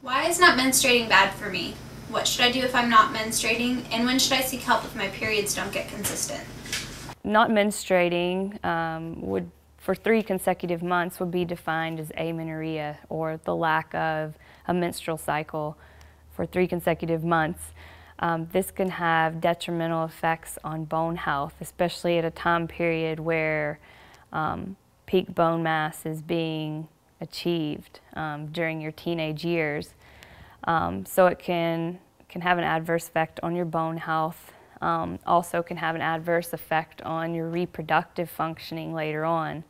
Why is not menstruating bad for me? What should I do if I'm not menstruating? And when should I seek help if my periods don't get consistent? Not menstruating um, would, for three consecutive months, would be defined as amenorrhea or the lack of a menstrual cycle for three consecutive months. Um, this can have detrimental effects on bone health, especially at a time period where um, peak bone mass is being achieved um, during your teenage years. Um, so it can, can have an adverse effect on your bone health. Um, also can have an adverse effect on your reproductive functioning later on.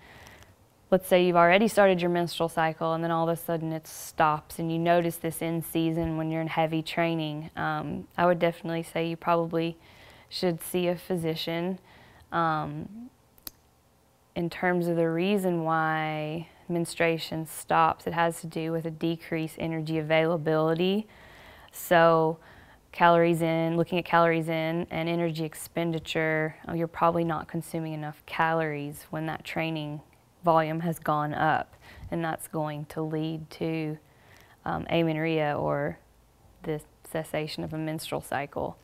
Let's say you've already started your menstrual cycle and then all of a sudden it stops and you notice this in season when you're in heavy training. Um, I would definitely say you probably should see a physician. Um, in terms of the reason why menstruation stops, it has to do with a decreased energy availability. So calories in, looking at calories in and energy expenditure, uh, you're probably not consuming enough calories when that training volume has gone up. And that's going to lead to um, amenorrhea or the cessation of a menstrual cycle.